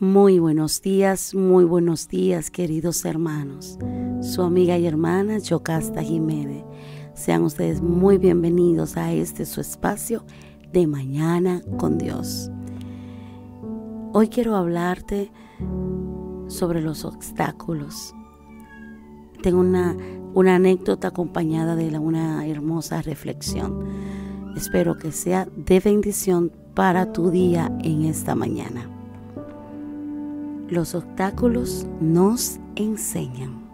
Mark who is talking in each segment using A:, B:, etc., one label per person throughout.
A: Muy buenos días, muy buenos días, queridos hermanos. Su amiga y hermana Yocasta Jiménez. Sean ustedes muy bienvenidos a este su espacio de Mañana con Dios. Hoy quiero hablarte sobre los obstáculos. Tengo una, una anécdota acompañada de una hermosa reflexión. Espero que sea de bendición para tu día en esta mañana. Los obstáculos nos enseñan.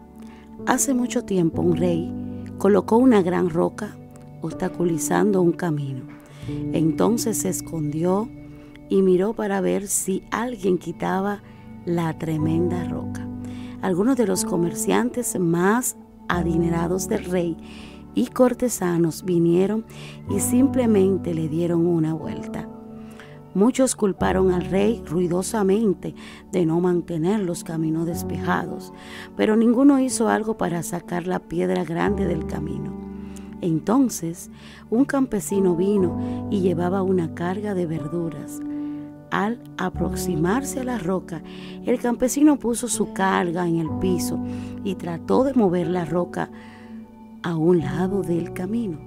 A: Hace mucho tiempo un rey colocó una gran roca obstaculizando un camino. Entonces se escondió y miró para ver si alguien quitaba la tremenda roca. Algunos de los comerciantes más adinerados del rey y cortesanos vinieron y simplemente le dieron una vuelta. Muchos culparon al rey ruidosamente de no mantener los caminos despejados, pero ninguno hizo algo para sacar la piedra grande del camino. Entonces un campesino vino y llevaba una carga de verduras. Al aproximarse a la roca, el campesino puso su carga en el piso y trató de mover la roca a un lado del camino.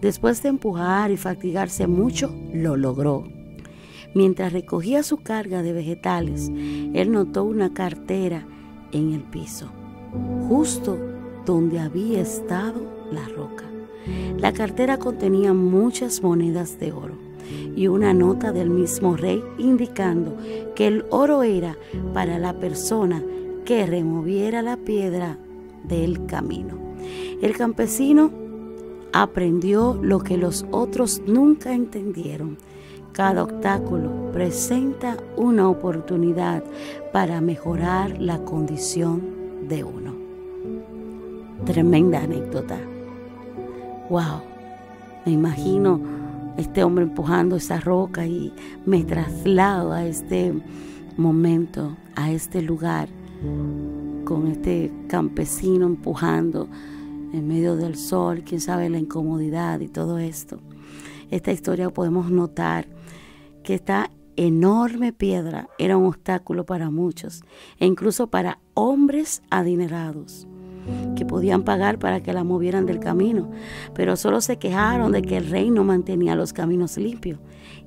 A: Después de empujar y fatigarse mucho, lo logró. Mientras recogía su carga de vegetales, él notó una cartera en el piso, justo donde había estado la roca. La cartera contenía muchas monedas de oro y una nota del mismo rey indicando que el oro era para la persona que removiera la piedra del camino. El campesino aprendió lo que los otros nunca entendieron cada obstáculo presenta una oportunidad para mejorar la condición de uno. Tremenda anécdota. Wow, me imagino este hombre empujando esa roca y me traslado a este momento, a este lugar, con este campesino empujando en medio del sol, quién sabe la incomodidad y todo esto. Esta historia podemos notar que esta enorme piedra era un obstáculo para muchos e incluso para hombres adinerados que podían pagar para que la movieran del camino, pero solo se quejaron de que el rey no mantenía los caminos limpios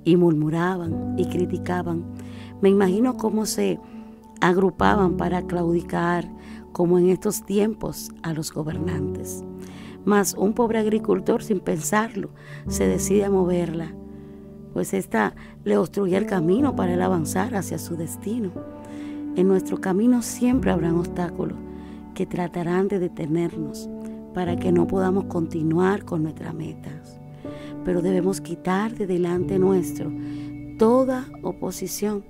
A: y murmuraban y criticaban. Me imagino cómo se agrupaban para claudicar, como en estos tiempos, a los gobernantes. Mas un pobre agricultor, sin pensarlo, se decide a moverla pues esta le obstruye el camino para él avanzar hacia su destino. En nuestro camino siempre habrán obstáculos que tratarán de detenernos para que no podamos continuar con nuestras metas. Pero debemos quitar de delante nuestro toda oposición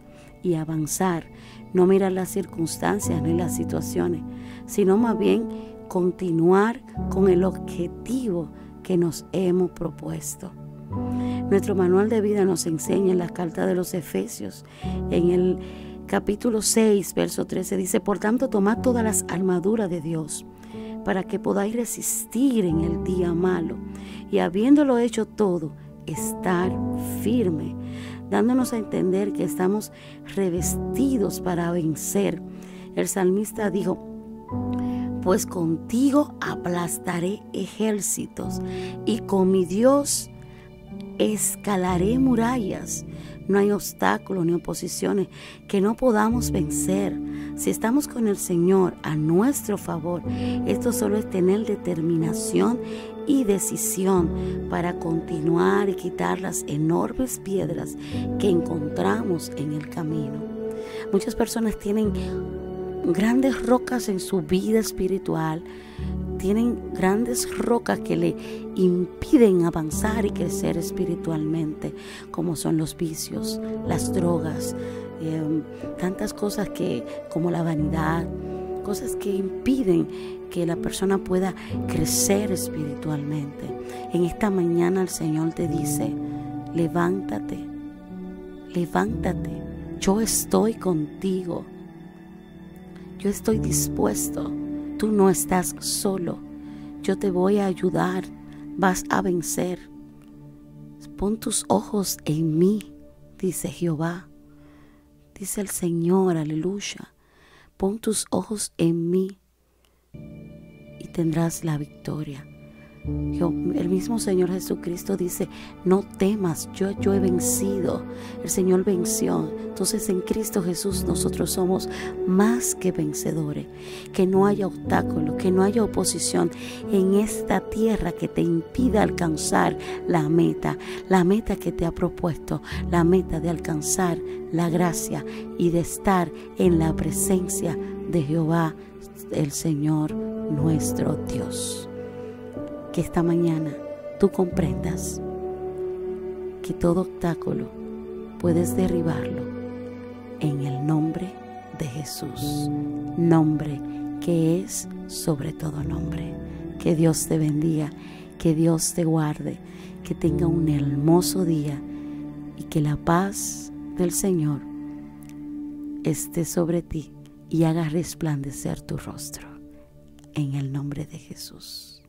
A: y avanzar, no mirar las circunstancias ni las situaciones, sino más bien continuar con el objetivo que nos hemos propuesto. Nuestro manual de vida nos enseña en la carta de los Efesios, en el capítulo 6, verso 13, dice, por tanto, tomad todas las armaduras de Dios para que podáis resistir en el día malo y habiéndolo hecho todo, estar firme, dándonos a entender que estamos revestidos para vencer. El salmista dijo, pues contigo aplastaré ejércitos y con mi Dios escalaré murallas. No hay obstáculos ni oposiciones que no podamos vencer. Si estamos con el Señor a nuestro favor, esto solo es tener determinación y decisión para continuar y quitar las enormes piedras que encontramos en el camino. Muchas personas tienen grandes rocas en su vida espiritual, tienen grandes rocas que le impiden avanzar y crecer espiritualmente, como son los vicios, las drogas, em, tantas cosas que, como la vanidad, cosas que impiden que la persona pueda crecer espiritualmente. En esta mañana el Señor te dice, levántate, levántate, yo estoy contigo, yo estoy dispuesto Tú no estás solo. Yo te voy a ayudar. Vas a vencer. Pon tus ojos en mí, dice Jehová. Dice el Señor, aleluya. Pon tus ojos en mí y tendrás la victoria el mismo Señor Jesucristo dice, no temas, yo, yo he vencido, el Señor venció. Entonces en Cristo Jesús nosotros somos más que vencedores. Que no haya obstáculo, que no haya oposición en esta tierra que te impida alcanzar la meta, la meta que te ha propuesto, la meta de alcanzar la gracia y de estar en la presencia de Jehová, el Señor nuestro Dios que esta mañana tú comprendas que todo obstáculo puedes derribarlo en el nombre de Jesús, nombre que es sobre todo nombre. Que Dios te bendiga, que Dios te guarde, que tenga un hermoso día y que la paz del Señor esté sobre ti y haga resplandecer tu rostro. En el nombre de Jesús.